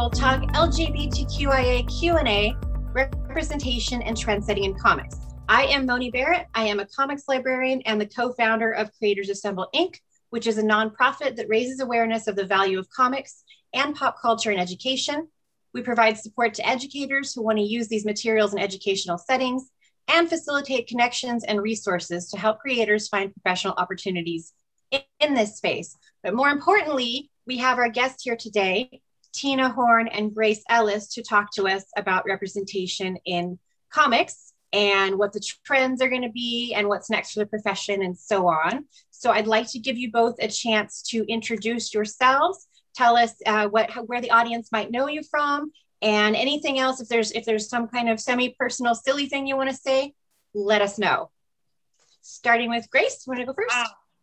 Assemble Talk LGBTQIA Q&A, Representation and Trendsetting in Comics. I am Moni Barrette. I am a comics librarian and the co-founder of Creators Assemble Inc., which is a nonprofit that raises awareness of the value of comics and pop culture in education. We provide support to educators who want to use these materials in educational settings and facilitate connections and resources to help creators find professional opportunities in this space. But more importantly, we have our guest here today, Tina Horn and Grace Ellis, to talk to us about representation in comics and what the trends are going to be and what's next for the profession and so on. So I'd like to give you both a chance to introduce yourselves, tell us uh, what where the audience might know you from, and anything else. If there's if there's some kind of semi-personal, silly thing you want to say, let us know. Starting with Grace, want to go first?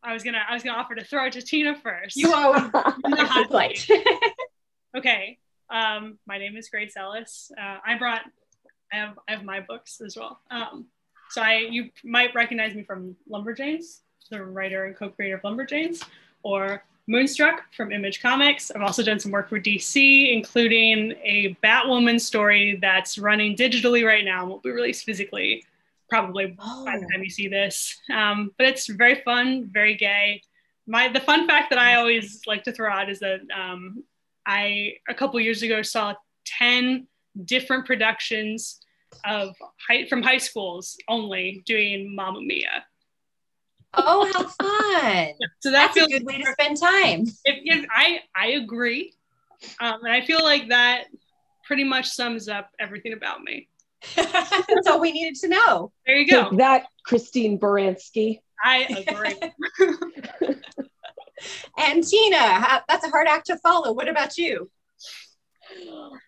I was gonna I was gonna offer to throw it to Tina first. You always polite. okay. Um, my name is Grace Ellis. Uh, I brought I have I have my books as well. Um, so I you might recognize me from Lumberjanes, the writer and co-creator of Lumberjanes, or Moonstruck from Image Comics. I've also done some work for DC, including a Batwoman story that's running digitally right now and will be released physically probably oh. by the oh. time you see this. Um, but it's very fun, very gay. My the fun fact that I always like to throw out is that um, I a couple years ago saw ten different productions of high, from high schools only doing Mamma Mia. Oh, how fun! so that that's a good way to spend time. If, if I I agree, um, and I feel like that pretty much sums up everything about me. That's all we needed to know. There you go. Take that, Christine Baranski. I agree. and Tina, that's a hard act to follow. What about you?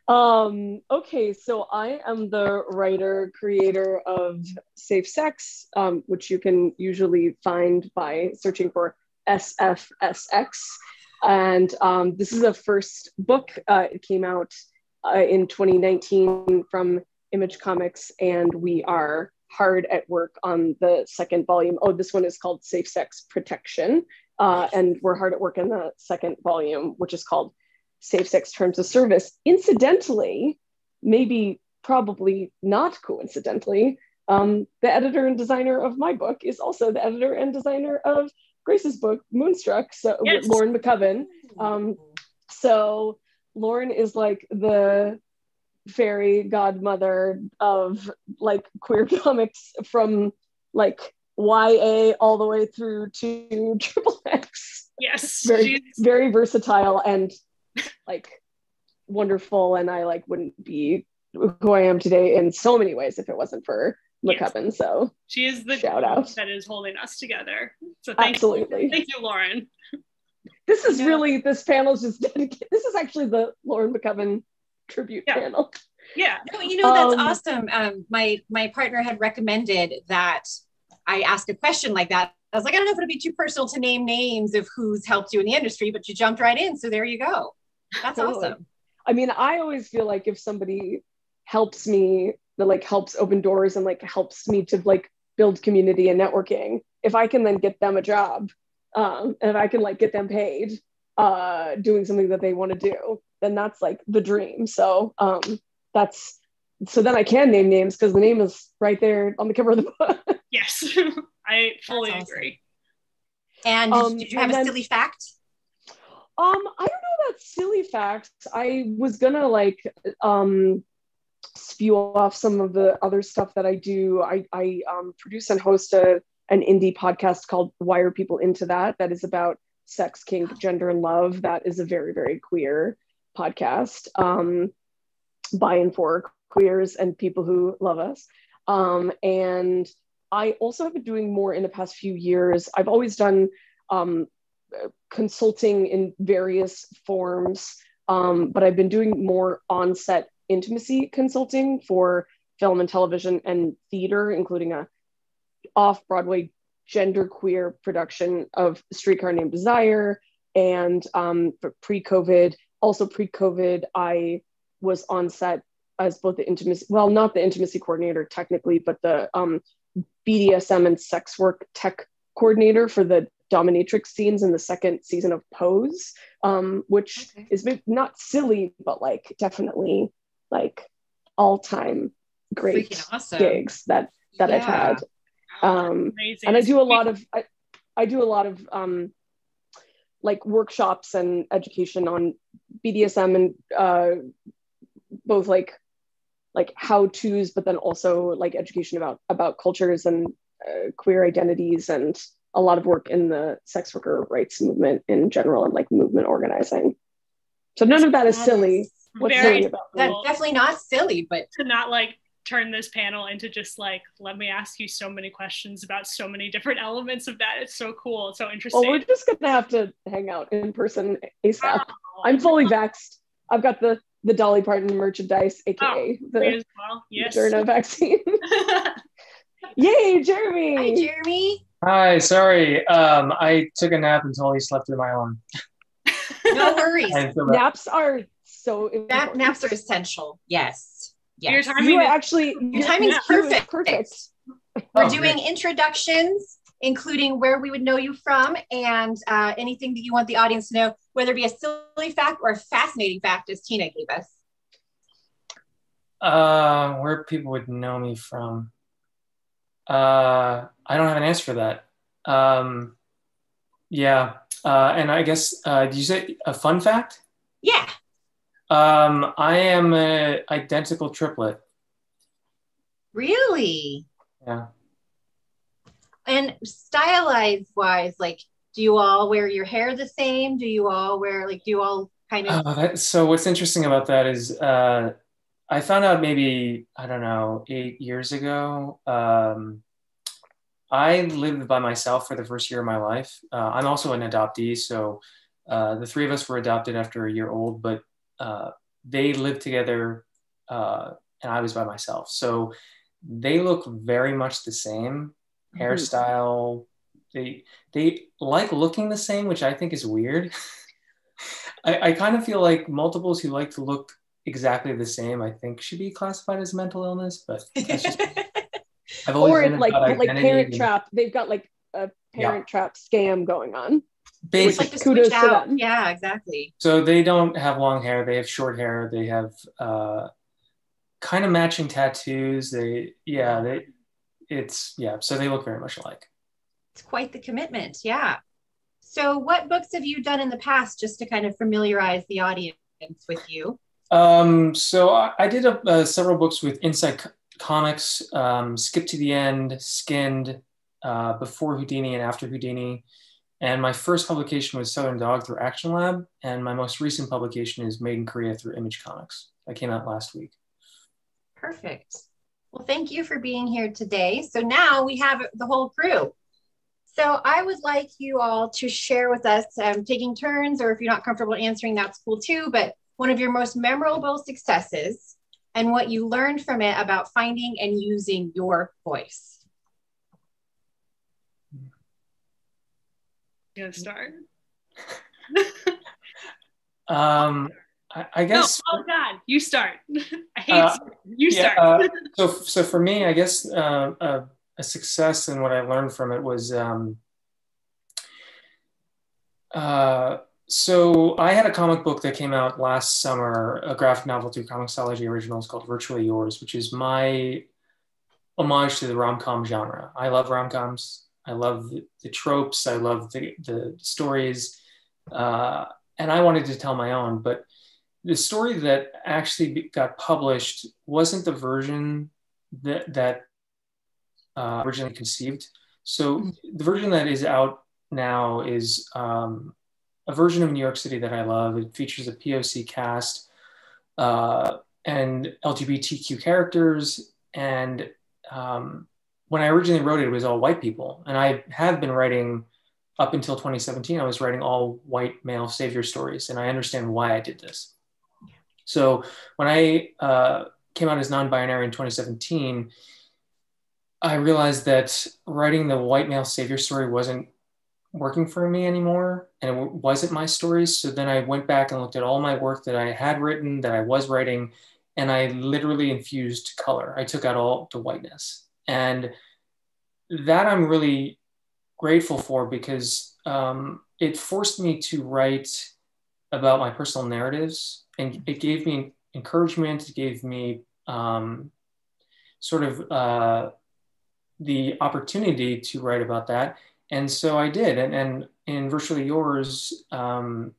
Um, okay, so I am the writer creator of Safe Sex, um, which you can usually find by searching for SFSX. And um, this is a first book. Uh, it came out uh, in 2019 from Image Comics, and we are hard at work on the second volume. Oh, this one is called Safe Sex Protection. Uh, and we're hard at work in the second volume, which is called Safe Sex Terms of Service. Incidentally, maybe probably not coincidentally, um, the editor and designer of my book is also the editor and designer of Grace's book, Moonstruck, so yes. Laurenn McCubbin. Um, so Laurenn is like the fairy godmother of like queer comics from like YA all the way through to triple X. Yes. Very very versatile and like wonderful. And I like wouldn't be who I am today in so many ways if it wasn't for McCubbin. Yes. So she is the shout out that is holding us together. So thank absolutely. You. Thank you, Laurenn. This is really this panel is just dedicated. This is actually the Laurenn McCubbin tribute yeah. panel. Yeah. No, you know, that's um, awesome. Um, my my partner had recommended that I ask a question like that. I was like, I don't know if it'd be too personal to name names of who's helped you in the industry, but you jumped right in. So there you go. That's totally. awesome. I mean, I always feel like if somebody helps me, that like helps open doors and like helps me to like build community and networking, if I can then get them a job, um, and if I can like get them paid, uh, doing something that they want to do, then that's like the dream. So um, that's so then I can name names because the name is right there on the cover of the book. yes, I fully awesome. agree. And um, did you have a then, silly fact? Um, I don't know about silly facts. I was gonna like um spew off some of the other stuff that I do. I I um, produce and host a an indie podcast called Why Are People Into That? That is about sex, kink, gender, and love. That is a very very queer podcast. Um, by and for queers and people who love us. Um, and I also have been doing more in the past few years. I've always done um, consulting in various forms, um, but I've been doing more on set intimacy consulting for film and television and theater, including a off Broadway genderqueer production of Streetcar Named Desire. And um, pre COVID, also pre COVID, I was on set as both the intimacy, well, not the intimacy coordinator technically, but the um, BDSM and sex work tech coordinator for the dominatrix scenes in the second season of Pose, um, which Okay. is not silly, but like definitely like all time great awesome. gigs that that I've had. Um, and I do a lot of I, I do a lot of um, like workshops and education on BDSM and uh, both like like how tos, but then also like education about about cultures and uh, queer identities and a lot of work in the sex worker rights movement in general and like movement organizing. So none of that is That silly. is- What's Very silly about That's definitely not silly, but to not like turn this panel into just like let me ask you so many questions about so many different elements of that. It's so cool. It's so interesting. Well, we're just gonna have to hang out in person ASAP. Oh, I'm fully vexed I've got the the Dolly Parton merchandise, aka me the as well. Yes. Moderna vaccine. Yay, Jeremy! hi, Jeremy. Hi, sorry. Um, I took a nap and totally slept through my alarm. No worries. I feel bad. Naps are so Nap, naps are essential. Yes. Your timing You are is- actually Your timing's your is perfect. perfect. We're Oh, doing great. introductions, including where we would know you from and uh, anything that you want the audience to know, whether it be a silly fact or a fascinating fact, as Tina gave us. Uh, where people would know me from. Uh, I don't have an answer for that. Um, yeah. Uh, and I guess, uh, did you say a fun fact? Yeah. Um, I am an identical triplet. Really? Yeah. And stylized wise, like, do you all wear your hair the same? Do you all wear, like, do you all kind of, that, so what's interesting about that is uh, I found out maybe I don't know eight years ago. Um, I lived by myself for the first year of my life. Uh, I'm also an adoptee, so uh, the three of us were adopted after a year old, but uh, they lived together, uh, and I was by myself. So they look very much the same. Hairstyle. They they like looking the same, which I think is weird. I, I kind of feel like multiples who like to look exactly the same, I think, should be classified as mental illness. But that's just I've always Or been like like Parent and Trap. They've got like a Parent Trap scam going on. It's basic. like kudos switch to them. Yeah, exactly. So they don't have long hair. They have short hair. They have uh, kind of matching tattoos. They yeah they it's yeah. So they look very much alike. It's quite the commitment. Yeah. So, what books have you done in the past just to kind of familiarize the audience with you? Um, so I, I did a, uh, several books with Insight Co- Comics, um, Skip to the End, Skinned, uh, Before Houdini and After Houdini. And my first publication was Southern Dog through Action Lab. And my most recent publication is Made in Korea through Image Comics. That came out last week. Perfect. Well, thank you for being here today. So now we have the whole crew. So I would like you all to share with us, um, taking turns, or if you're not comfortable answering, that's cool too, but one of your most memorable successes and what you learned from it about finding and using your voice. You gonna start? Um, I, I guess. No, oh God, you start. I hate Uh, you yeah, start. uh, so, so for me, I guess uh, a, a success and what I learned from it was um, uh, so I had a comic book that came out last summer, a graphic novel through Comixology Originals called Virtually Yours, which is my homage to the rom com genre. I love rom coms. I love the, the tropes. I love the, the stories. Uh, and I wanted to tell my own, but the story that actually got published wasn't the version that that uh, originally conceived. So the version that is out now is um, a version of New York City that I love. It features a POC cast uh, and LGBTQ characters. And um, when I originally wrote it, it was all white people. And I have been writing up until 2017. I was writing all white male savior stories, and I understand why I did this. So when I uh, came out as non-binary in 2017, I realized that writing the white male savior story wasn't working for me anymore, and it wasn't my stories. So then I went back and looked at all my work that I had written, that I was writing, and I literally infused color. I took out all the whiteness, and that I'm really grateful for because um, it forced me to write about my personal narratives and it gave me encouragement, it gave me um, sort of uh, the opportunity to write about that. And so I did. And, and in Virtually Yours, um,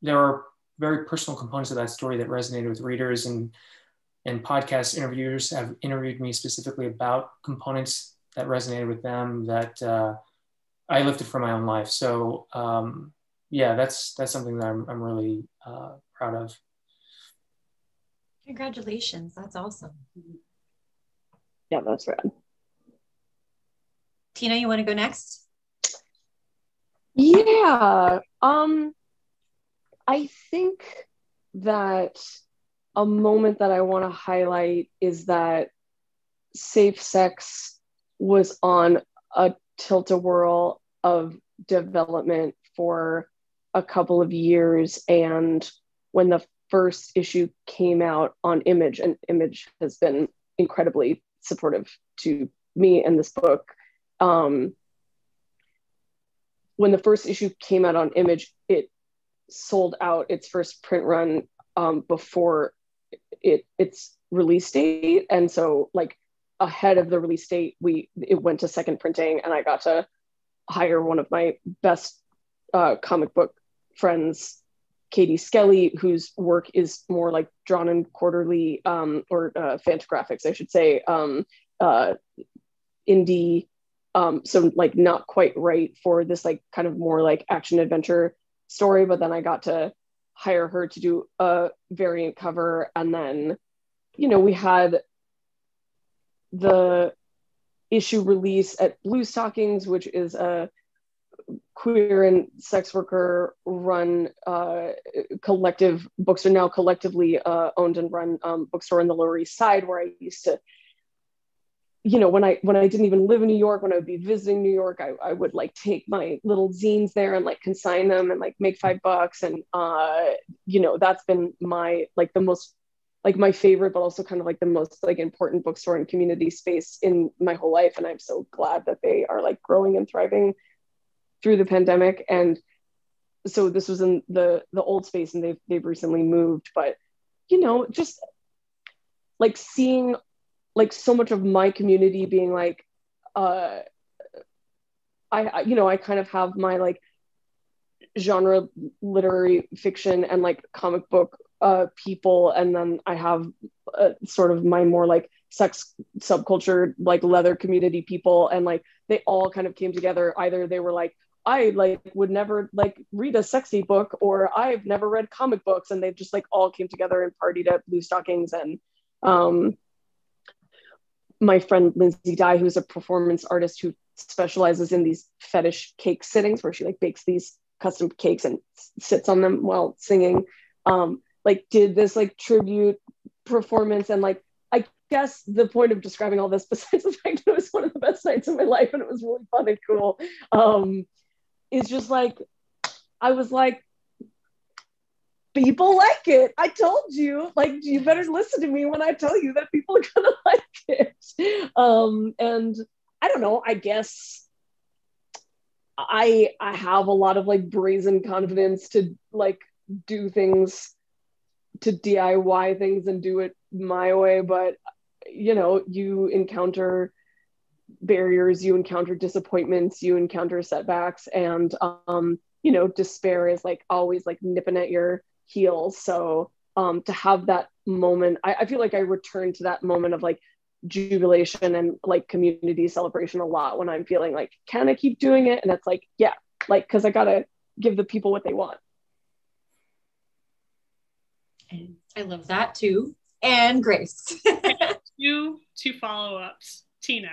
there are very personal components of that story that resonated with readers and and podcast interviewers have interviewed me specifically about components that resonated with them that uh, I lifted from my own life. So um, yeah, that's that's something that I'm, I'm really uh, proud of. Congratulations, that's awesome. Yeah, that's rad. Tina, you want to go next? Yeah. Um, I think that a moment that I want to highlight is that safe sex was on a tilt a whirl of development for a couple of years. And when the first issue came out on Image, and Image has been incredibly supportive to me and this book. Um, when the first issue came out on Image, it sold out its first print run um, before it its release date, and so like ahead of the release date, we it went to second printing, and I got to hire one of my best uh, comic book friends, Katie Skelly, whose work is more like Drawn and Quarterly um, or uh, Fantagraphics, I should say, um, uh, indie. Um, so like not quite right for this like kind of more like action adventure story, but then I got to hire her to do a variant cover, and then you know we had the issue release at Bluestockings, which is a queer and sex worker run uh, collective bookstore now collectively uh, owned and run um, bookstore in the lower east side where i used to you know when i when i didn't even live in new york when i would be visiting new york i, I would like take my little zines there and like consign them and like make five bucks and uh you know that's been my like the most like my favorite but also kind of like the most like important bookstore and community space in my whole life and i'm so glad that they are like growing and thriving through the pandemic. And so this was in the the old space and they've they've recently moved but you know just like seeing like so much of my community being like uh I you know I kind of have my like genre literary fiction and like comic book uh people. And then I have uh, sort of my more like sex subculture like leather community people. And like they all kind of came together. Either they were like I like would never like read a sexy book or I've never read comic books and they just like all came together and partied at Bluestockings and um my friend Lindsay Dye, who's a performance artist who specializes in these fetish cake sittings where she like bakes these custom cakes and sits on them while singing um like did this like tribute performance and like I guess the point of describing all this, besides the fact that it was one of the best nights of my life and it was really fun and cool, um, is just like I was like, people like it. I told you, like, you better listen to me when I tell you that people are gonna like it. Um, and I don't know, I guess I I have a lot of like brazen confidence to like do things to DIY things and do it my way, but you know, you encounter barriers you encounter disappointments you encounter setbacks and um you know despair is like always like nipping at your heels. So um to have that moment I, I feel like i return to that moment of like jubilation and like community celebration a lot when i'm feeling like can i keep doing it? And it's like yeah like because i gotta give the people what they want. And i love that too. And grace. Two two follow-ups. Tina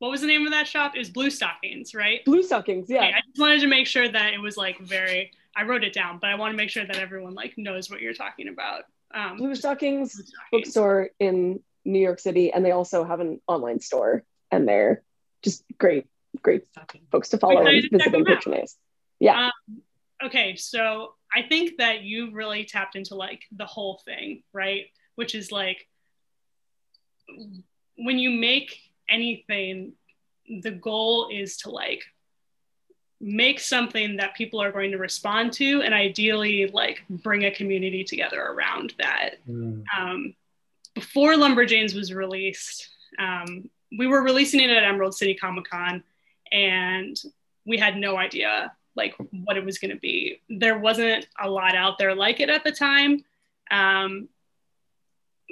what was the name of that shop? It was Bluestockings, right? Bluestockings, yeah. Okay, I just wanted to make sure that it was like very. I wrote it down, but I want to make sure that everyone like knows what you're talking about. Um, Blue, Stockings Bluestockings bookstore in New York City, and they also have an online store, and they're just great, great folks to follow and visit and patronize. Yeah. Um, okay, so I think that you really tapped into like the whole thing, right? Which is like when you make anything, the goal is to like make something that people are going to respond to and ideally like bring a community together around that. Mm. um, before lumberjanes was released um, we were releasing it at emerald city comic-con and we had no idea like what it was going to be. There wasn't a lot out there like it at the time. Um,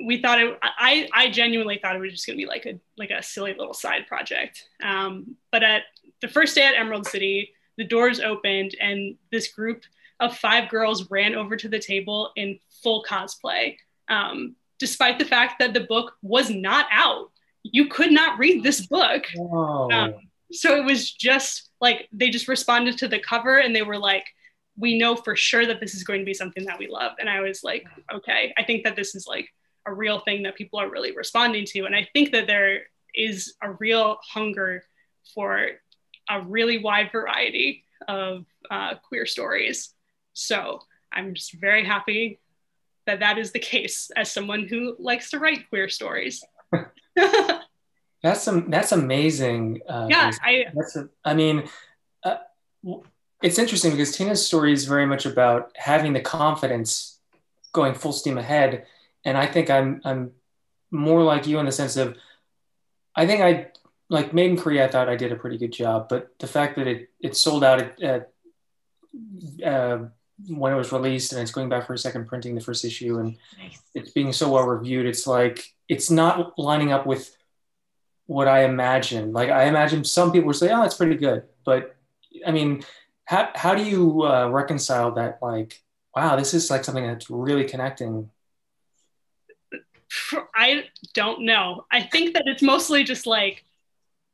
we thought it I, I genuinely thought it was just going to be like a like a silly little side project. Um, but at the first day at emerald city the doors opened and this group of five girls ran over to the table in full cosplay um, despite the fact that the book was not out. You could not read this book. Um, so it was just like they just responded to the cover and they were like we know for sure that this is going to be something that we love. And i was like okay i think that this is like a real thing that people are really responding to and i think that there is a real hunger for a really wide variety of uh, queer stories. So I'm just very happy that that is the case as someone who likes to write queer stories. that's some that's amazing. Uh, yeah, I. That's a, I mean, uh, it's interesting because Tina's story is very much about having the confidence, going full steam ahead, and I think I'm I'm more like you in the sense of, I think I like Made in Korea, I thought I did a pretty good job, but the fact that it it sold out at, at uh, when it was released and it's going back for a second printing the first issue and nice. it's being so well reviewed, it's like it's not lining up with what I imagine. Like I imagine some people would say, "Oh, it's pretty good," but I mean, how how do you uh, reconcile that? Like, wow, this is like something that's really connecting. I don't know. I think that it's mostly just like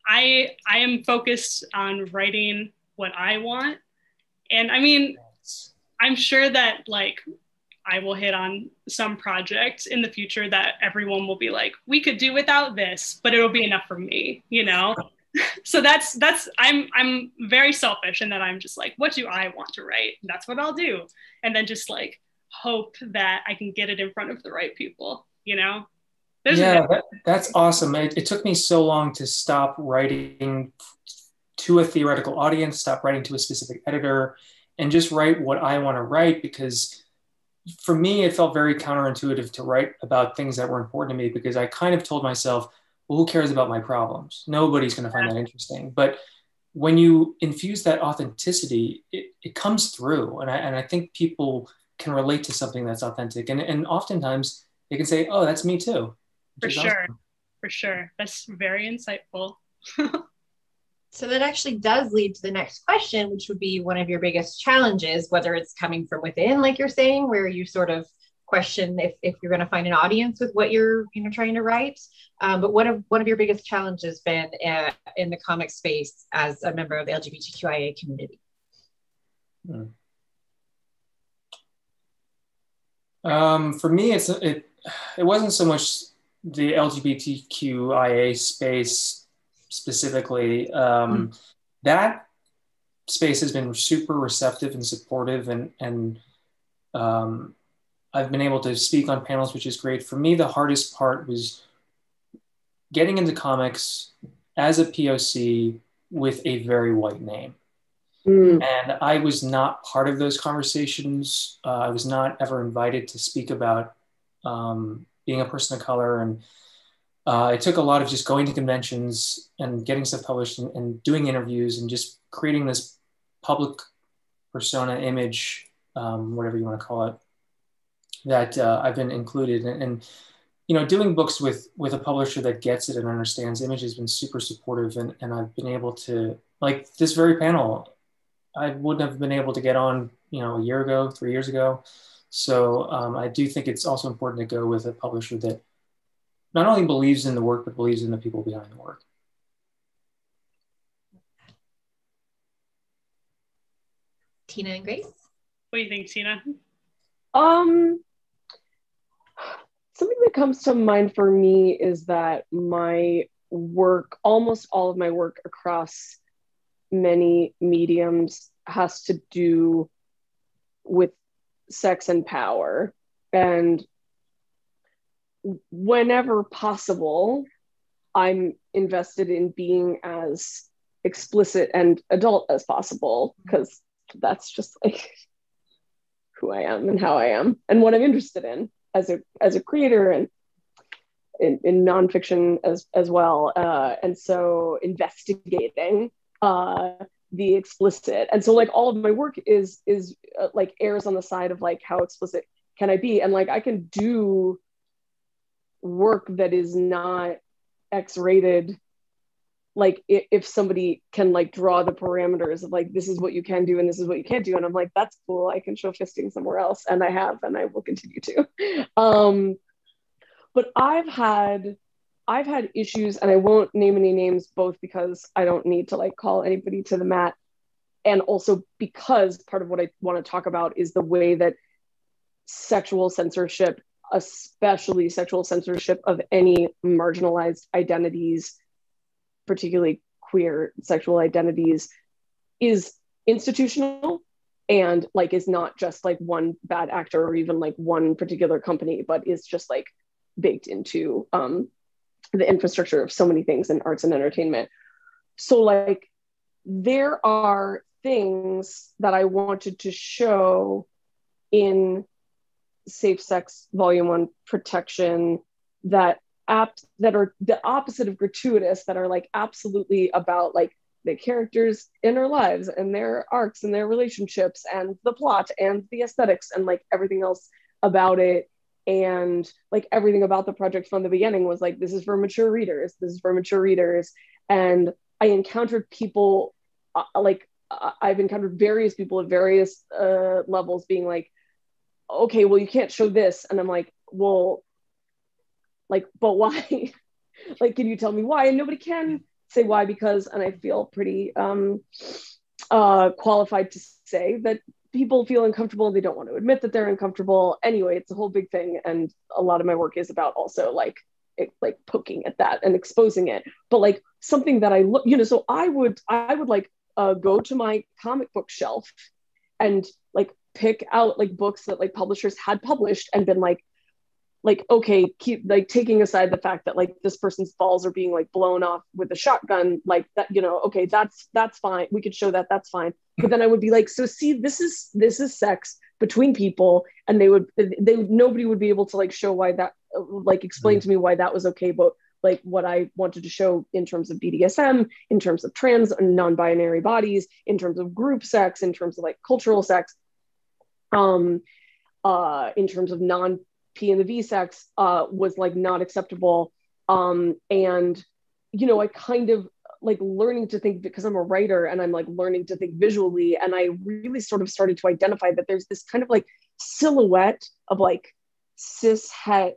I I am focused on writing what I want. And I mean, I'm sure that like I will hit on some project in the future that everyone will be like, we could do without this, but it'll be enough for me, you know? so that's that's I'm I'm very selfish in that I'm just like, what do I want to write? That's what I'll do. And then just like hope that I can get it in front of the right people, you know? There's yeah, that, that's awesome. It, it, took me so long to stop writing to a theoretical audience, stop writing to a specific editor, and just write what I want to write because for me, it felt very counterintuitive to write about things that were important to me because I kind of told myself, well, who cares about my problems? Nobody's going to find that interesting. But when you infuse that authenticity, it, it comes through. And I, and I think people can relate to something that's authentic. And, and oftentimes they can say, oh, that's me too for sure. awesome. for sure. That's very insightful. So that actually does lead to the next question which would be one of your biggest challenges whether it's coming from within like you're saying where you sort of question if, if you're going to find an audience with what you're you know trying to write. Um, but what have one of your biggest challenges been uh, in the comic space as a member of the lgbtqia community. Hmm. um, for me it's it it wasn't so much the LGBTQIA space specifically, um, mm. that space has been super receptive and supportive, and and um, I've been able to speak on panels, which is great. For me, the hardest part was getting into comics as a POC with a very white name. Mm. And I was not part of those conversations. Uh, I was not ever invited to speak about um, being a person of color and uh, it took a lot of just going to conventions and getting stuff published and, and doing interviews and just creating this public persona image, um, whatever you want to call it, that uh, I've been included in. And, you know, doing books with with a publisher that gets it and understands image has been super supportive. And, and I've been able to, like this very panel, I wouldn't have been able to get on, you know, a year ago, three years ago. So um, I do think it's also important to go with a publisher that not only believes in the work, but believes in the people behind the work. Tina and Grace? What do you think, Tina? Um, something that comes to mind for me is that my work, almost all of my work across many mediums, has to do with sex and power. And whenever possible, I'm invested in being as explicit and adult as possible because that's just like who I am and how I am and what I'm interested in as a as a creator and in, in nonfiction as as well. Uh, and so investigating uh, the explicit. And so like all of my work is is uh, like airs on the side of like how explicit can I be? And like I can do work that is not X rated like if somebody can like draw the parameters of like this is what you can do and this is what you can't do and i'm like that's cool i can show fisting somewhere else and i have and i will continue to um but i've had i've had issues and i won't name any names both because i don't need to like call anybody to the mat and also because part of what i want to talk about is the way that sexual censorship especially sexual censorship of any marginalized identities particularly queer sexual identities is institutional and like is not just like one bad actor or even like one particular company but is just like baked into um, the infrastructure of so many things in arts and entertainment. So like there are things that i wanted to show in safe sex volume one protection that apps that are the opposite of gratuitous that are like absolutely about like the characters inner lives and their arcs and their relationships and the plot and the aesthetics and like everything else about it and like everything about the project from the beginning was like this is for mature readers this is for mature readers. And i encountered people uh, like uh, i've encountered various people at various uh, levels being like okay well you can't show this. And i'm like well like but why? Like can you tell me why? And nobody can say why because and i feel pretty um uh qualified to say that people feel uncomfortable and they don't want to admit that they're uncomfortable. Anyway it's a whole big thing and a lot of my work is about also like it, like poking at that and exposing it. But like something that i look you know so i would i would like uh, go to my comic book shelf and like pick out like books that like publishers had published and been like like okay keep like taking aside the fact that like this person's balls are being like blown off with a shotgun like that you know okay that's that's fine. We could show that that's fine but then i would be like so see this is this is sex between people and they would they nobody would be able to like show why that like explain to me why that was okay but like what i wanted to show in terms of bdsm in terms of trans and non-binary bodies in terms of group sex in terms of like cultural sex um uh in terms of non P and the V sex uh, was like not acceptable. Um, and, you know, I kind of like learning to think because I'm a writer and I'm like learning to think visually. And I really sort of started to identify that there's this kind of like silhouette of like cis het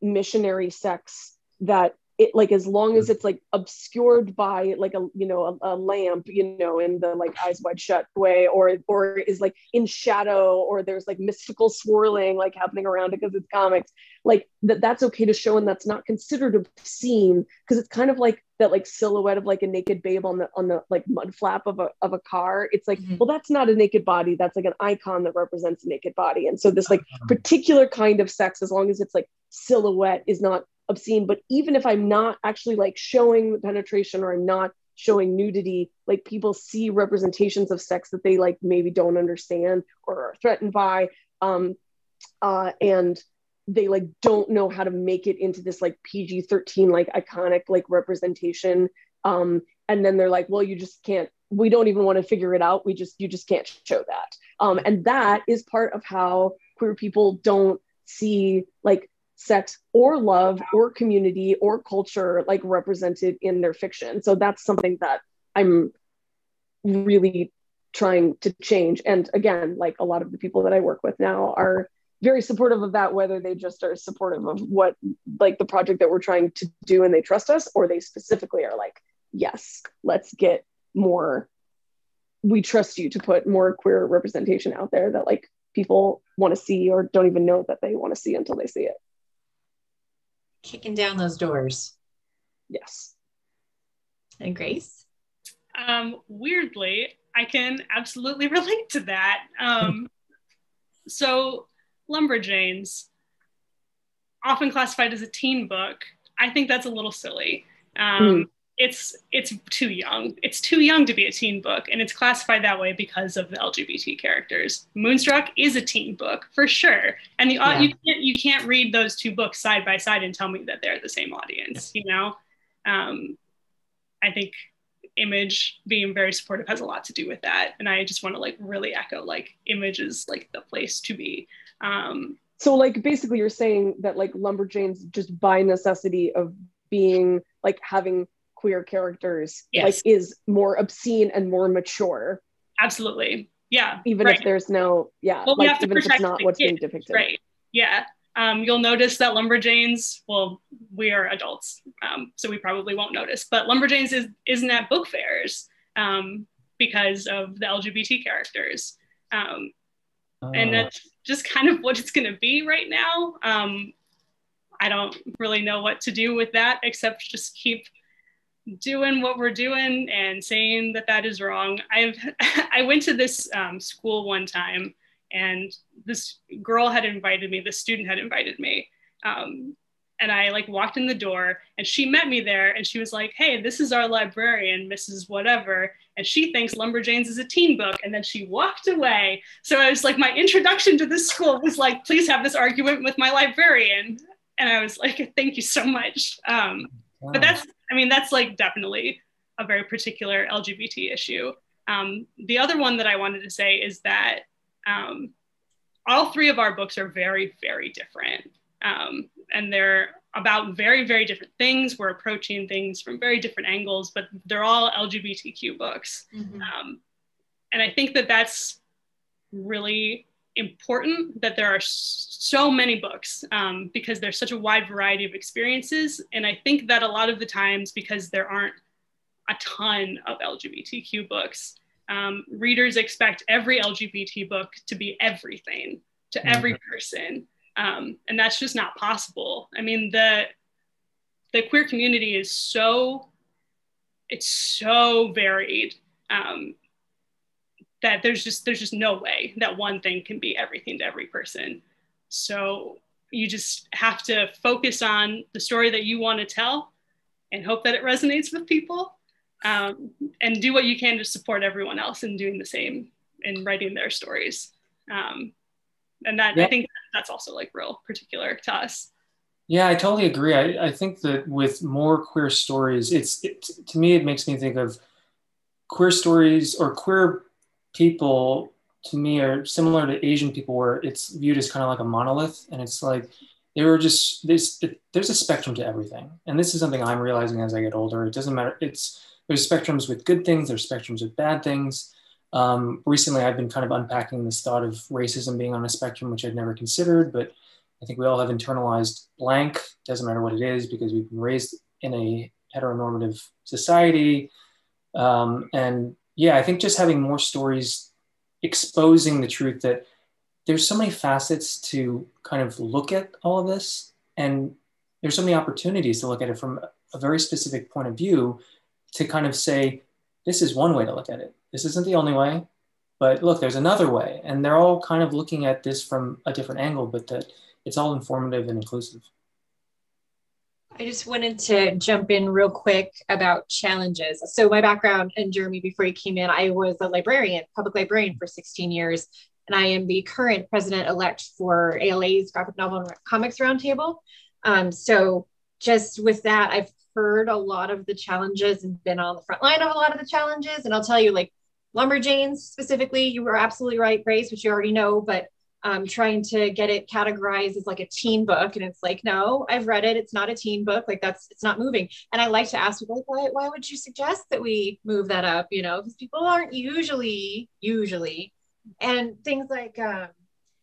missionary sex that it like as long as it's like obscured by like a you know a, a, lamp you know in the like eyes wide shut way or or is like in shadow or there's like mystical swirling like happening around it because it's comics like that that's okay to show and that's not considered obscene because it's kind of like that like silhouette of like a naked babe on the on the like mud flap of a of a car it's like mm-hmm. well that's not a naked body that's like an icon that represents a naked body and so this like uh-huh. particular kind of sex as long as it's like silhouette is not obscene but even if i'm not actually like showing the penetration or i'm not showing nudity like people see representations of sex that they like maybe don't understand or are threatened by um uh and they like don't know how to make it into this like pg-13 like iconic like representation. Um and then they're like well you just can't we don't even want to figure it out. We just you just can't show that. Um and that is part of how queer people don't see like sex or love or community or culture like represented in their fiction. So that's something that I'm really trying to change. And again, like a lot of the people that I work with now are very supportive of that, whether they just are supportive of what like the project that we're trying to do and they trust us, or they specifically are like, yes, let's get more. We trust you to put more queer representation out there that like people want to see or don't even know that they want to see until they see it kicking down those doors. Yes. And Grace? Um, weirdly, I can absolutely relate to that. Um, so, Lumberjanes, often classified as a teen book, I think that's a little silly. Um, mm. It's it's too young. It's too young to be a teen book, and it's classified that way because of the LGBT characters. Moonstruck is a teen book for sure, and the yeah. you can't you can't read those two books side by side and tell me that they're the same audience. You know, um, I think Image being very supportive has a lot to do with that, and I just want to like really echo like Image is like the place to be. Um, so like basically, you're saying that like Lumberjanes just by necessity of being like having queer characters yes. like is more obscene and more mature. Absolutely. Yeah even right. if there's no yeah well, like even if it's not what's kids, being depicted. right. Yeah. Um, you'll notice that lumberjanes well we are adults um, so we probably won't notice but lumberjanes is isn't at book fairs um, because of the lgbt characters. Um, oh. and that's just kind of what it's going to be right now. Um, i don't really know what to do with that except just keep doing what we're doing and saying that that is wrong. I've I went to this um, school one time, and this girl had invited me. The student had invited me, um, and I like walked in the door, and she met me there, and she was like, "Hey, this is our librarian, Mrs. Whatever." And she thinks Lumberjanes is a teen book. And then she walked away. So I was like, my introduction to this school was like, please have this argument with my librarian. And I was like, thank you so much. Um, wow. But that's I mean, that's like definitely a very particular LGBT issue. Um, the other one that I wanted to say is that um, all three of our books are very, very different. Um, and they're about very, very different things. We're approaching things from very different angles, but they're all LGBTQ books. Mm-hmm. Um, and I think that that's really important that there are so many books um, because there's such a wide variety of experiences. And I think that a lot of the times, because there aren't a ton of LGBTQ books, um, readers expect every LGBT book to be everything to mm-hmm. every person. Um, and that's just not possible. I mean, the the queer community is so it's so varied um, that there's just there's just no way that one thing can be everything to every person. So you just have to focus on the story that you want to tell and hope that it resonates with people um, and do what you can to support everyone else in doing the same in writing their stories. Um, and that yeah. i think that's also like real particular to us. Yeah i totally agree. I, I think that with more queer stories it's it, to me it makes me think of queer stories or queer people to me are similar to Asian people where it's viewed as kind of like a monolith and it's like they were just this there's a spectrum to everything. And this is something I'm realizing as I get older. It doesn't matter it's there's spectrums with good things there's spectrums with bad things. Um, recently I've been kind of unpacking this thought of racism being on a spectrum which I'd never considered but I think we all have internalized blank. Doesn't matter what it is because we've been raised in a heteronormative society. Um, and yeah, I think just having more stories exposing the truth that there's so many facets to kind of look at all of this and there's so many opportunities to look at it from a very specific point of view to kind of say this is one way to look at it. This isn't the only way but look there's another way. And they're all kind of looking at this from a different angle but that it's all informative and inclusive I just wanted to jump in real quick about challenges. So, my background, and Jeremy, before you came in, I was a librarian, public librarian for 16 years, and I am the current president elect for ALA's Graphic Novel and Comics Roundtable. Um, so, just with that, I've heard a lot of the challenges and been on the front line of a lot of the challenges. And I'll tell you, like Lumberjanes specifically, you were absolutely right, Grace, which you already know, but um, trying to get it categorized as like a teen book. And it's like, no, I've read it. It's not a teen book. Like that's, it's not moving. And I like to ask people like, why, why would you suggest that we move that up? You know, because people aren't usually, usually, and things like, um,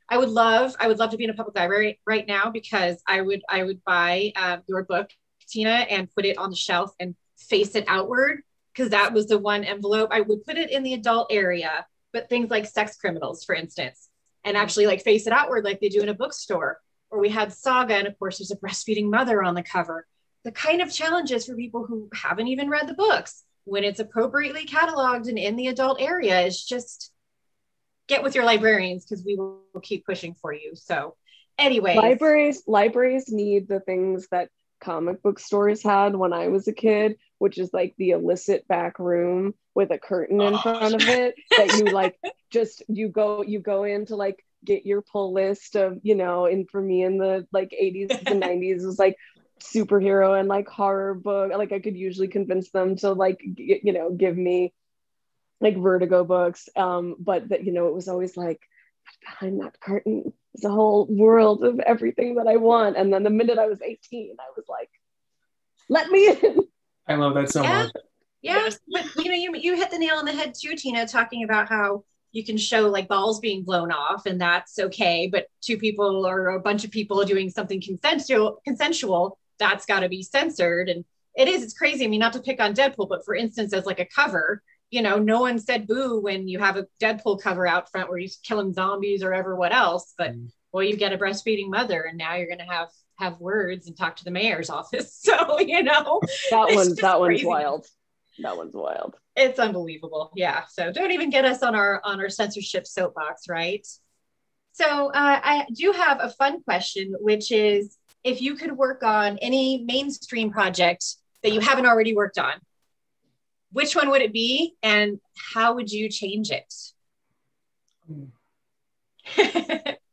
I would love, I would love to be in a public library right now because I would, I would buy uh, your book, Tina, and put it on the shelf and face it outward because that was the one envelope. I would put it in the adult area, but things like sex criminals, for instance, and mm-hmm. actually like face it outward like they do in a bookstore. Or we had Saga, and of course, there's a breastfeeding mother on the cover. The kind of challenges for people who haven't even read the books when it's appropriately cataloged and in the adult area is just get with your librarians because we will keep pushing for you. So, anyway, libraries libraries need the things that comic book stores had when I was a kid, which is like the illicit back room with a curtain in Oh. front of it that you like just you go you go in to like get your pull list of you know and for me in the like 80s and 90s was like superhero and like horror book like i could usually convince them to like g- you know give me like vertigo books um but that you know it was always like behind that curtain is a whole world of everything that i want and then the minute i was 18 i was like let me in I love that so Yeah. much. Yeah, but you know, you you hit the nail on the head too, Tina, talking about how you can show like balls being blown off and that's okay, but two people or a bunch of people doing something consensual, consensual, that's got to be censored. And it is, it's crazy. I mean, not to pick on Deadpool, but for instance, as like a cover, you know, no one said boo when you have a Deadpool cover out front where he's killing zombies or ever what else. But Mm. well, you get a breastfeeding mother, and now you're gonna have have words and talk to the mayor's office. So you know, that It's one just that one's wild that one's wild it's unbelievable yeah so don't even get us on our on our censorship soapbox right so uh, i do have a fun question which is if you could work on any mainstream project that you haven't already worked on which one would it be and how would you change it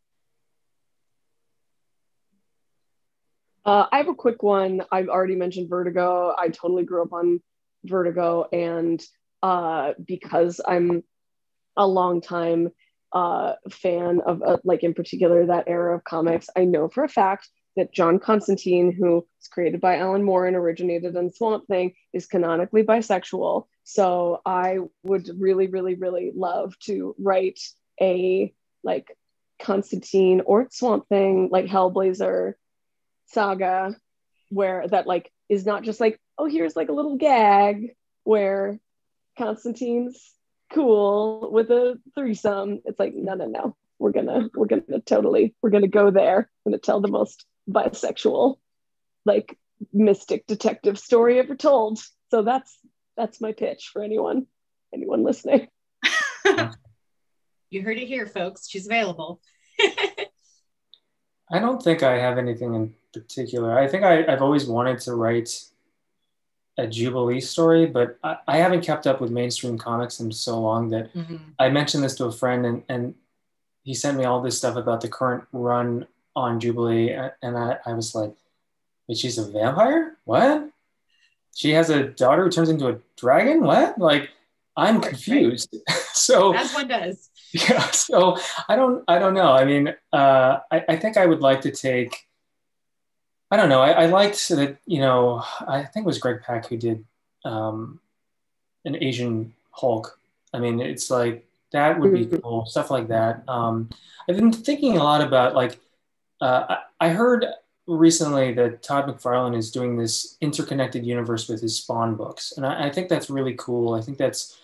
Uh, I have a quick one. I've already mentioned Vertigo. I totally grew up on Vertigo, and uh, because I'm a long time uh, fan of, uh, like in particular, that era of comics, I know for a fact that John Constantine, who was created by Alan Moore and originated in Swamp Thing, is canonically bisexual. So I would really, really, really love to write a like Constantine or Swamp Thing, like Hellblazer saga where that like is not just like oh here's like a little gag where constantine's cool with a threesome. It's like no no no. We're gonna we're gonna totally we're gonna go there. We're gonna tell the most bisexual like mystic detective story ever told. So that's that's my pitch for anyone anyone listening. You heard it here folks. She's available. I don't think I have anything in particular. I think I, I've always wanted to write a Jubilee story, but I, I haven't kept up with mainstream comics in so long that mm-hmm. I mentioned this to a friend and, and he sent me all this stuff about the current run on Jubilee. And I, I was like, wait, she's a vampire? What? She has a daughter who turns into a dragon? What? Like, I'm Right, right. confused. so as one does yeah so i don't i don't know i mean uh i, I think i would like to take i don't know I, I liked that you know i think it was greg pak who did um an asian hulk i mean it's like that would be Mhm. cool stuff like that um i've been thinking a lot about like uh i, heard recently that todd mcfarlane is doing this interconnected universe with his spawn books and i, I think that's really cool i think that's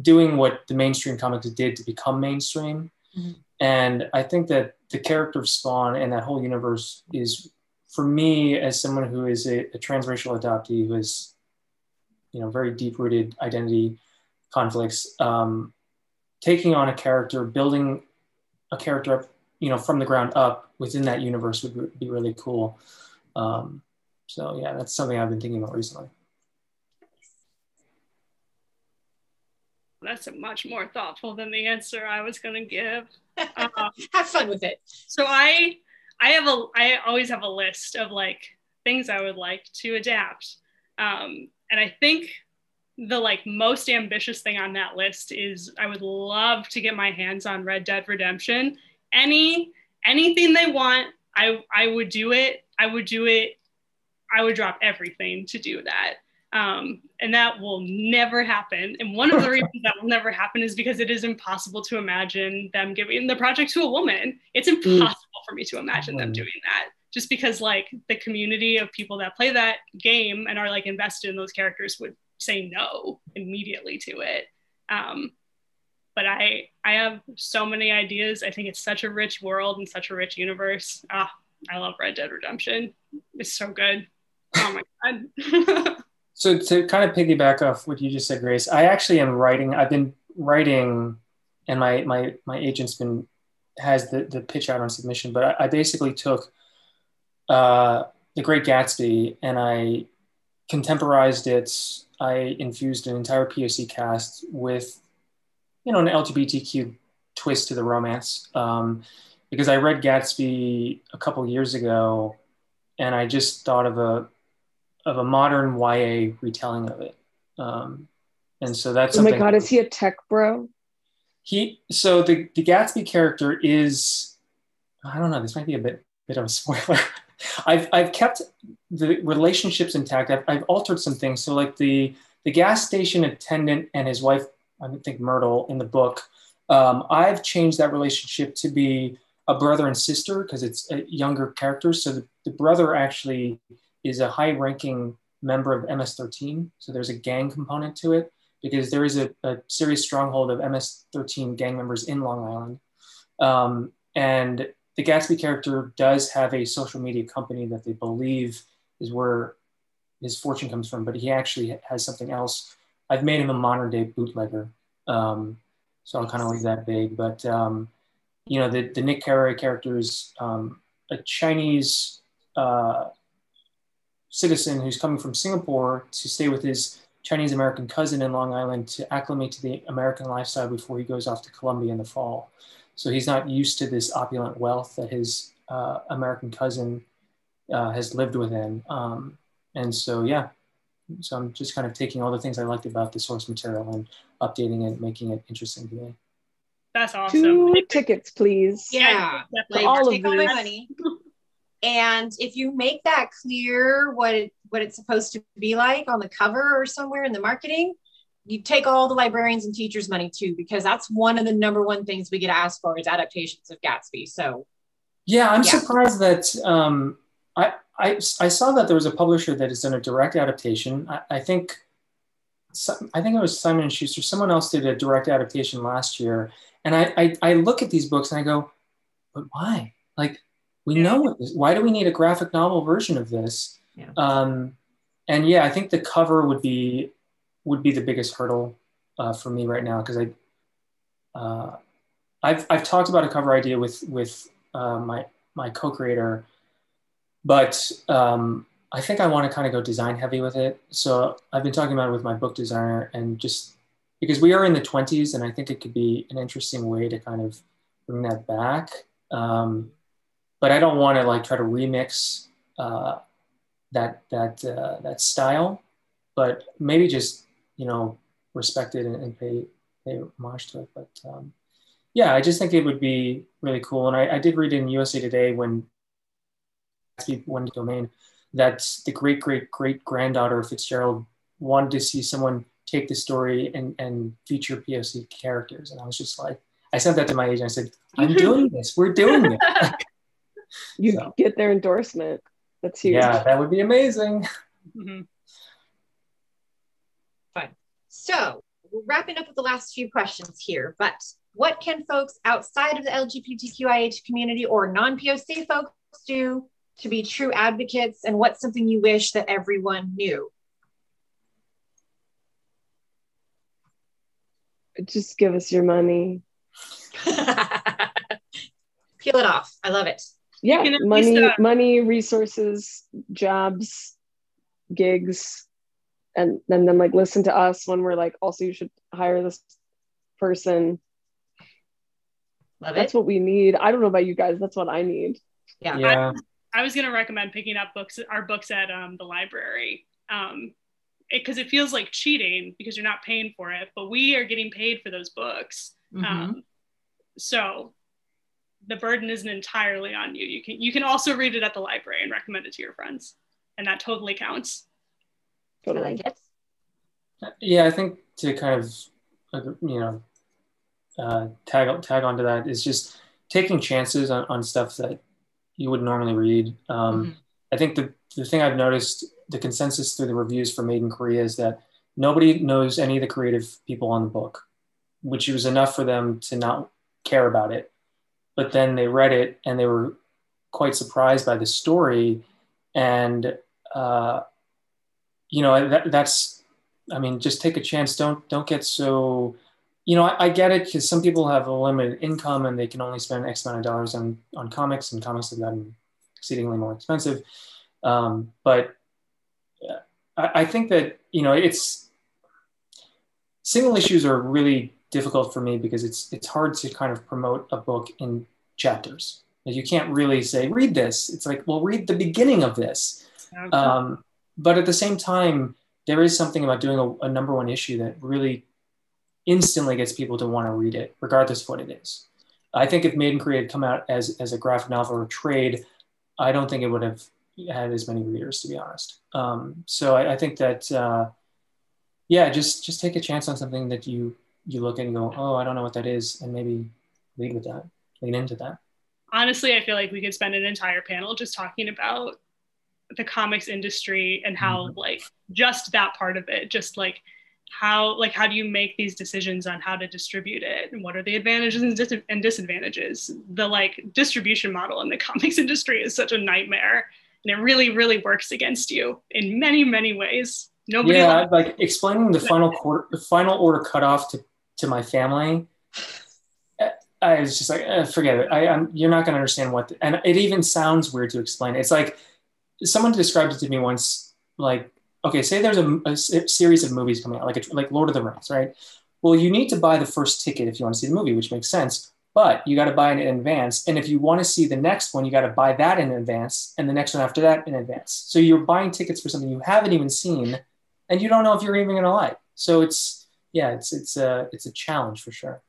doing what the mainstream comics did to become mainstream. Mhm. And I think that the character of Spawn and that whole universe is, for me, as someone who is a, a transracial adoptee who has, you know, very deep rooted identity conflicts, um, taking on a character, building a character up, you know, from the ground up within that universe would be really cool. Um, so yeah, that's something I've been thinking about recently. That's much more thoughtful than the answer I was going to give. Um, have fun with it so I I have a I always have a list of like things I would like to adapt. Um, and I think the like most ambitious thing on that list is I would love to get my hands on Red Dead Redemption. Any anything they want, I I would do it. I would do it. I would drop everything to do that. Um, and that will never happen. And one of the reasons that will never happen is because it is impossible to imagine them giving the project to a woman. It's impossible for me to imagine them Mm. doing that. Just because like the community of people that play that game and are like invested in those characters would say no immediately to it. Um, but I I have so many ideas. I think it's such a rich world and such a rich universe. Ah, I love Red Dead Redemption. It's so good. Oh my god. So to kind of piggyback off what you just said, Grace, I actually am writing. I've been writing, and my my my agent's been has the the pitch out on submission. But I, I basically took uh, The Great Gatsby, and I contemporized it. I infused an entire POC cast with, you know, an LGBTQ twist to the romance. Um, because I read Gatsby a couple years ago, and I just thought of a of a modern YA retelling of it. Um, and so that's oh my god, is he a tech bro? He so the the Gatsby character is I don't know. This might be a bit bit of a spoiler. I've I've kept the relationships intact. I've, I've altered some things. So like the the gas station attendant and his wife, I think Myrtle in the book. Um, I've changed that relationship to be a brother and sister because it's a younger characters. So the, the brother actually is a high ranking member of MS-13. So there's a gang component to it because there is a, a serious stronghold of MS-13 gang members in Long Island. Um, and the Gatsby character does have a social media company that they believe is where his fortune comes from, but he actually has something else. I've made him a modern day bootlegger. Um, so I'll kind of leave that vague. But, um, you know, the, the Nick Carraway character is um, a Chinese uh, citizen who's coming from Singapore to stay with his Chinese American cousin in Long Island to acclimate to the American lifestyle before he goes off to Columbia in the fall. So he's not used to this opulent wealth that his uh, American cousin uh, has lived within. Um, and so, yeah, so I'm just kind of taking all the things I liked about the source material and updating it, making it interesting to me. That's awesome. Two tickets, please. Yeah, like, all take of all my money. and if you make that clear, what it, what it's supposed to be like on the cover or somewhere in the marketing, you take all the librarians and teachers' money too, because that's one of the number one things we get asked for is adaptations of Gatsby. So, yeah, I'm yeah. surprised that um, I, I I saw that there was a publisher that has done a direct adaptation. I, I think I think it was Simon and Schuster. Someone else did a direct adaptation last year, and I, I, I look at these books and I go, but why? Like, we yeah. know. Why do we need a graphic novel version of this? Yeah. Um, and yeah, I think the cover would be would be the biggest hurdle uh, for me right now because I uh, I've I've talked about a cover idea with with uh, my my co-creator, but um, I think I want to kind of go design heavy with it. So I've been talking about it with my book designer and just because we are in the 20s and I think it could be an interesting way to kind of bring that back. Um, but I don't want to like try to remix uh, that that uh, that style, but maybe just you know respect it and, and pay pay homage to it. But um, yeah, I just think it would be really cool. And I, I did read in USA Today when one domain that the great great great granddaughter of Fitzgerald wanted to see someone take the story and, and feature POC characters. And I was just like, I sent that to my agent. I said, I'm doing this. We're doing it. you so. get their endorsement. That's huge. Yeah, that would be amazing. Mm-hmm. Fine. So we're wrapping up with the last few questions here, but what can folks outside of the LGBTQIA community or non-POC folks do to be true advocates and what's something you wish that everyone knew? Just give us your money. Peel it off. I love it. Yeah, money, uh, money, resources, jobs, gigs, and, and then like listen to us when we're like, also you should hire this person. Love it. That's it. what we need. I don't know about you guys. That's what I need. Yeah. Yeah. I, I was gonna recommend picking up books, our books at um, the library. Um, because it, it, feels like cheating because you're not paying for it, but we are getting paid for those books. Mm-hmm. Um, so the burden isn't entirely on you. You can you can also read it at the library and recommend it to your friends, and that totally counts. Totally. I like it. Yeah, I think to kind of you know uh, tag tag onto that is just taking chances on, on stuff that you would normally read. Um, mm-hmm. I think the the thing I've noticed the consensus through the reviews for Made in Korea is that nobody knows any of the creative people on the book, which was enough for them to not care about it. But then they read it and they were quite surprised by the story. And, uh, you know, that, that's, I mean, just take a chance. Don't, don't get so, you know, I, I get it because some people have a limited income and they can only spend X amount of dollars on, on comics and comics have gotten exceedingly more expensive Um, but I, I think that you know it's single issues are really difficult for me because it's it's hard to kind of promote a book in chapters. Like you can't really say read this. It's like well read the beginning of this. Okay. Um, but at the same time, there is something about doing a, a number one issue that really instantly gets people to want to read it, regardless of what it is. I think if Made in Korea had come out as, as a graphic novel or trade, I don't think it would have had as many readers, to be honest. Um, so I, I, think that, uh, yeah, just just take a chance on something that you you look at and go, oh, I don't know what that is, and maybe lead with that, lean into that. Honestly, I feel like we could spend an entire panel just talking about the comics industry and how mm-hmm. like just that part of it, just like how like how do you make these decisions on how to distribute it? And what are the advantages and, dis- and disadvantages? The like distribution model in the comics industry is such a nightmare and it really really works against you in many many ways. Nobody yeah like explaining the final quarter the final order cutoff to to my family i was just like eh, forget it. I, am you're not going to understand what the, and it even sounds weird to explain. It's like someone described it to me once like okay, say there's a, a, series of movies coming out, like a, like Lord of the Rings, right? Well, you need to buy the first ticket if you want to see the movie, which makes sense. But you got to buy it in advance, and if you want to see the next one, you got to buy that in advance, and the next one after that in advance. So you're buying tickets for something you haven't even seen, and you don't know if you're even going to like. So it's yeah, it's it's a it's a challenge for sure.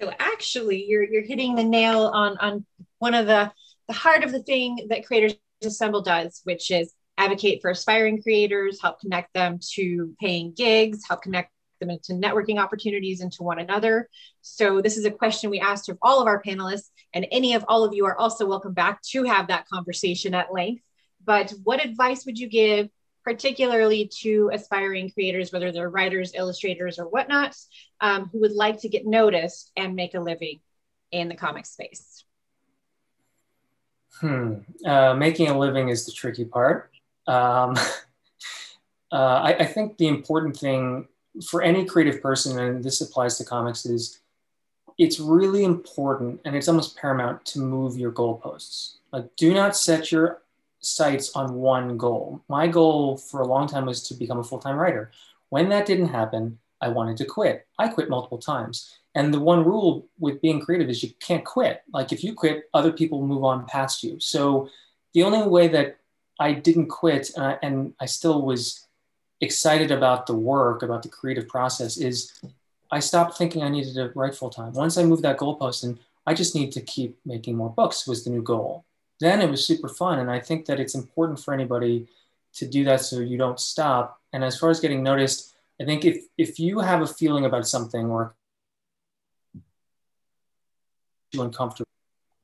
So actually, you're you're hitting the nail on on one of the the heart of the thing that Creators Assemble does, which is advocate for aspiring creators, help connect them to paying gigs, help connect them into networking opportunities and to one another. So this is a question we asked of all of our panelists and any of all of you are also welcome back to have that conversation at length. But what advice would you give particularly to aspiring creators, whether they're writers, illustrators, or whatnot, um, who would like to get noticed and make a living in the comic space? Hmm. Uh, making a living is the tricky part. Um, uh, I, I, think the important thing for any creative person, and this applies to comics, is it's really important and it's almost paramount to move your goalposts. Like, do not set your sights on one goal. My goal for a long time was to become a full time writer. When that didn't happen, I wanted to quit. I quit multiple times. And the one rule with being creative is you can't quit. Like if you quit, other people move on past you. So the only way that I didn't quit and I, and I still was excited about the work, about the creative process, is I stopped thinking I needed to write full time. Once I moved that goalpost and I just need to keep making more books was the new goal. Then it was super fun. And I think that it's important for anybody to do that so you don't stop. And as far as getting noticed, I think if, if you have a feeling about something or you uncomfortable,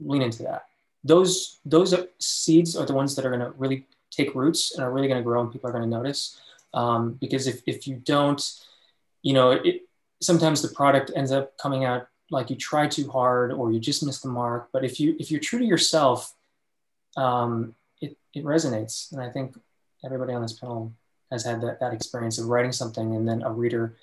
lean into that those those seeds are the ones that are going to really take roots and are really going to grow and people are going to notice. Um, because if, if you don't you know it sometimes the product ends up coming out like you try too hard or you just miss the mark. But if you if you're true to yourself um, it, it resonates. And i think everybody on this panel has had that, that experience of writing something and then a reader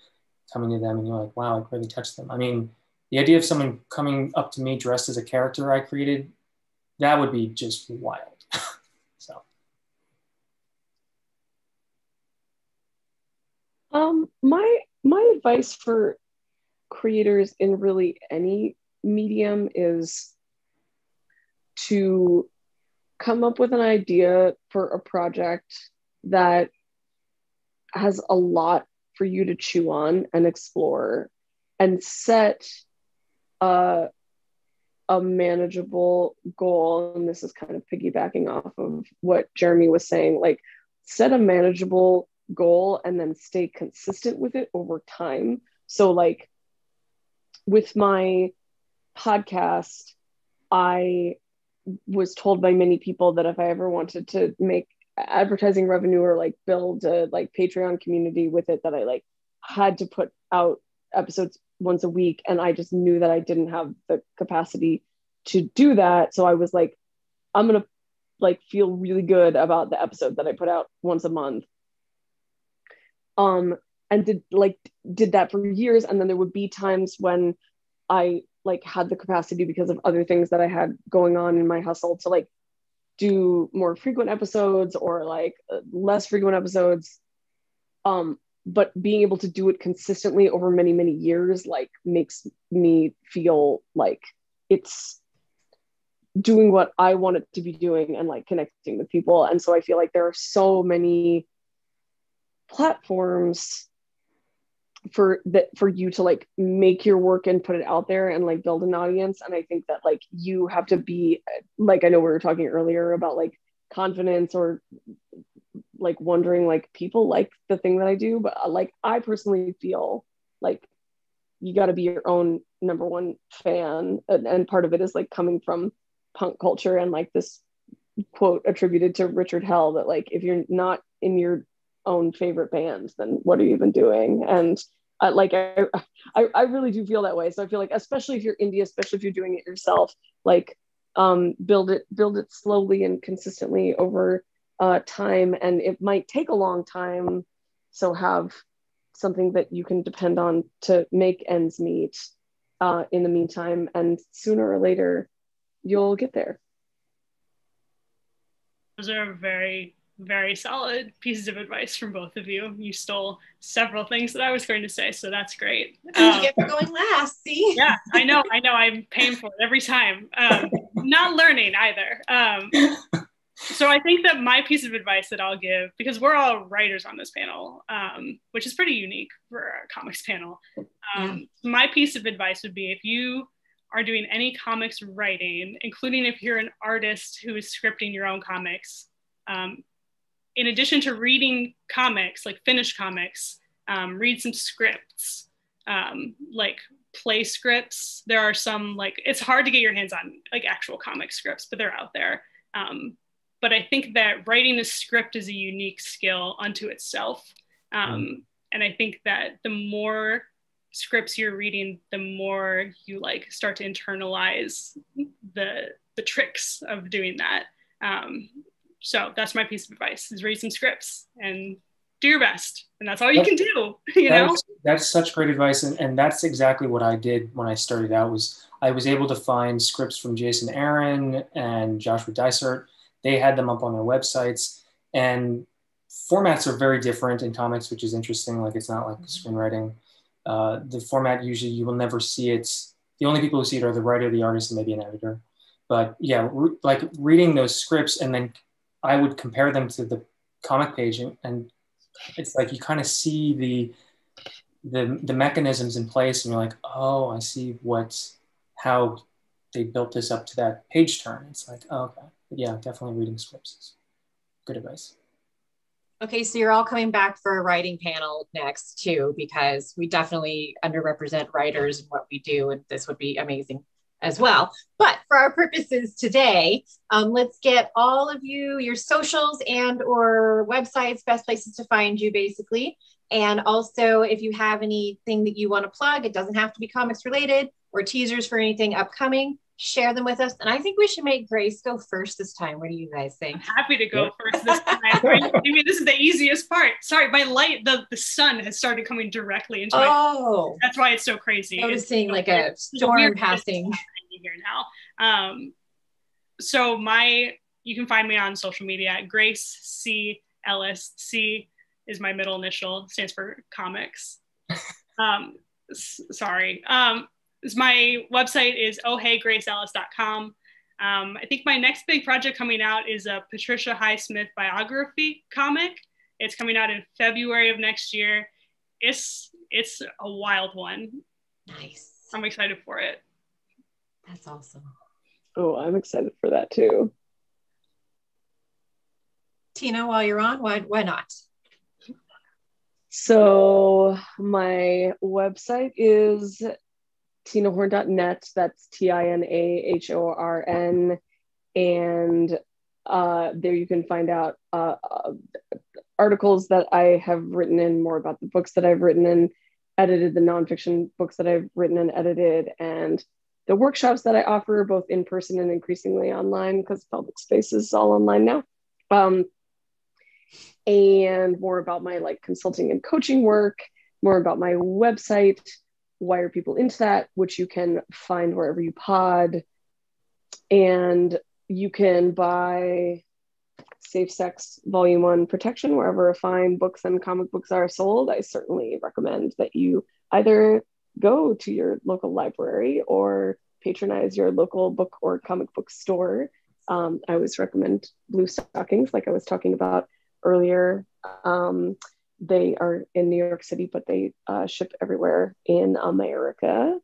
coming to them and you're like wow it really touched them. I mean the idea of someone coming up to me dressed as a character i created that would be just wild. so. Um, my my advice for creators in really any medium is to come up with an idea for a project that has a lot for you to chew on and explore and set a a manageable goal and this is kind of piggybacking off of what jeremy was saying like set a manageable goal and then stay consistent with it over time. So like with my podcast i was told by many people that if i ever wanted to make advertising revenue or like build a like patreon community with it that i like had to put out episodes once a week and i just knew that i didn't have the capacity to do that. So i was like i'm gonna like feel really good about the episode that i put out once a month. Um and did like did that for years and then there would be times when i like had the capacity because of other things that i had going on in my hustle to like do more frequent episodes or like uh, less frequent episodes. Um but being able to do it consistently over many many years like makes me feel like it's doing what i want it to be doing and like connecting with people. And so i feel like there are so many platforms for that for you to like make your work and put it out there and like build an audience. And i think that like you have to be like i know we were talking earlier about like confidence or like wondering like people like the thing that I do, but uh, like I personally feel like you got to be your own number one fan, and, and part of it is like coming from punk culture and like this quote attributed to Richard Hell that like if you're not in your own favorite band, then what are you even doing? And uh, like I, I, I really do feel that way. So I feel like especially if you're indie, especially if you're doing it yourself, like um, build it build it slowly and consistently over uh, time and it might take a long time. So have something that you can depend on to make ends meet uh, in the meantime and sooner or later you'll get there. Those are very very solid pieces of advice from both of you. You stole several things that i was going to say so that's great. Um, you get for going last see? Yeah i know i know. I'm paying for it every time. Um, not learning either. Um, so I think that my piece of advice that I'll give, because we're all writers on this panel, um, which is pretty unique for a comics panel. Um, yeah. My piece of advice would be if you are doing any comics writing, including if you're an artist who is scripting your own comics, um, in addition to reading comics, like finished comics, um, read some scripts, um, like play scripts. There are some like it's hard to get your hands on like actual comic scripts, but they're out there. Um, but I think that writing a script is a unique skill unto itself. Um, mm. And I think that the more scripts you're reading, the more you like start to internalize the the tricks of doing that. Um, so that's my piece of advice: is read some scripts and do your best, and that's all you can do. You know, that's, that's such great advice, and, and that's exactly what I did when I started out. Was I was able to find scripts from Jason Aaron and Joshua Dysart they had them up on their websites, and formats are very different in comics, which is interesting. Like it's not like screenwriting. Uh, the format usually you will never see it. The only people who see it are the writer, the artist, and maybe an editor. But yeah, re- like reading those scripts, and then I would compare them to the comic page, and, and it's like you kind of see the the the mechanisms in place, and you're like, oh, I see what how they built this up to that page turn. It's like, oh, okay but yeah, definitely reading scripts is good advice. Okay, so you're all coming back for a writing panel next too, because we definitely underrepresent writers in what we do, and this would be amazing as well. But for our purposes today, um, let's get all of you your socials and or websites, best places to find you, basically. And also, if you have anything that you want to plug, it doesn't have to be comics related or teasers for anything upcoming share them with us. And I think we should make Grace go first this time. What do you guys think? I'm happy to go first this time. I mean, this is the easiest part. Sorry, my light, the, the sun has started coming directly into my. Oh, that's why it's so crazy. Noticing it's, like a storm passing here now. Um, so my, you can find me on social media at Grace C Ellis. C is my middle initial, stands for comics. Um, s- sorry. Um, my website is ohheygraceellis.com. Um, I think my next big project coming out is a Patricia Highsmith biography comic. It's coming out in February of next year. It's it's a wild one. Nice. I'm excited for it. That's awesome. Oh, I'm excited for that too. Tina, while you're on, why why not? So my website is tinahorn.net. That's T I N A H O R N. And uh, there you can find out uh, uh, articles that I have written in, more about the books that I've written and edited, the nonfiction books that I've written and edited, and the workshops that I offer both in person and increasingly online because public space is all online now. Um, and more about my like consulting and coaching work, more about my website, Why Are People Into That, which you can find wherever you pod. And you can buy Safe Sex Volume 1 Protection wherever a fine books and comic books are sold. I certainly recommend that you either go to your local library or patronize your local book or comic book store. Um, I always recommend Bluestockings, like I was talking about earlier. Um, they are in New York City, but they uh, ship everywhere in America.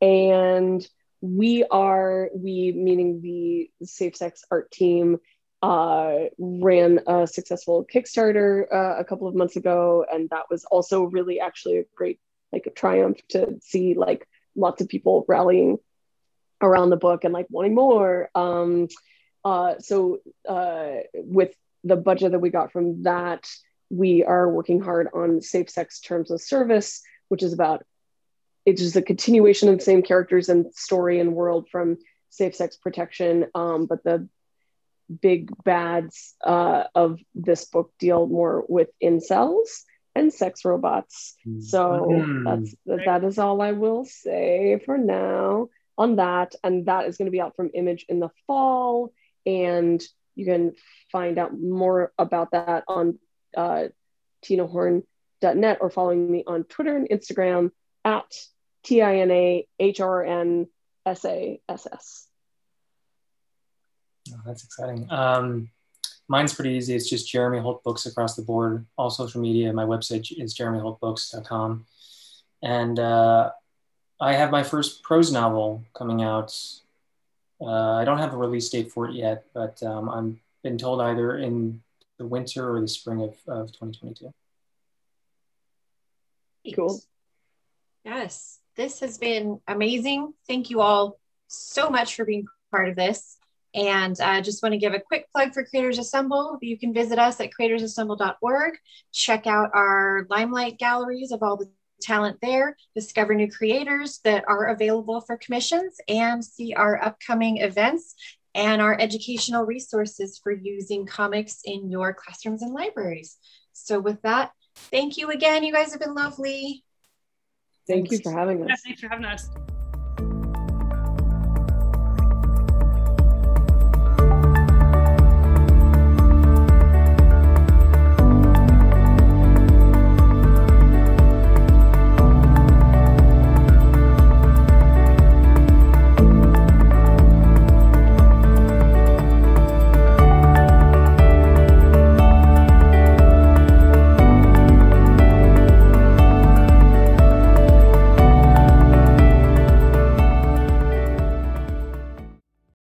And we are, we meaning the Safe Sex art team, uh, ran a successful Kickstarter uh, a couple of months ago, and that was also really actually a great like a triumph to see like lots of people rallying around the book and like wanting more. Um, uh, so uh, with the budget that we got from that, we are working hard on safe sex terms of service, which is about it's just a continuation of the same characters and story and world from safe sex protection. Um, but the big bads uh, of this book deal more with incels and sex robots. So mm. that's that is all I will say for now on that. And that is going to be out from Image in the fall. And you can find out more about that on uh, tinahorn.net or following me on Twitter and Instagram at T I N A H R N S A S S. Oh, that's exciting. Um, mine's pretty easy. It's just Jeremy Holt Books across the board. All social media. My website is jeremyholtbooks.com. And uh, I have my first prose novel coming out. Uh, I don't have a release date for it yet, but um, I've been told either in the winter or the spring of, of 2022. Cool. Yes, this has been amazing. Thank you all so much for being part of this. And I uh, just want to give a quick plug for Creators Assemble. You can visit us at creatorsassemble.org, check out our Limelight galleries of all the talent there, discover new creators that are available for commissions, and see our upcoming events and our educational resources for using comics in your classrooms and libraries. So, with that, thank you again. You guys have been lovely. Thank you for having us. Yeah, thanks for having us.